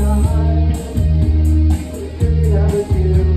on. Without you.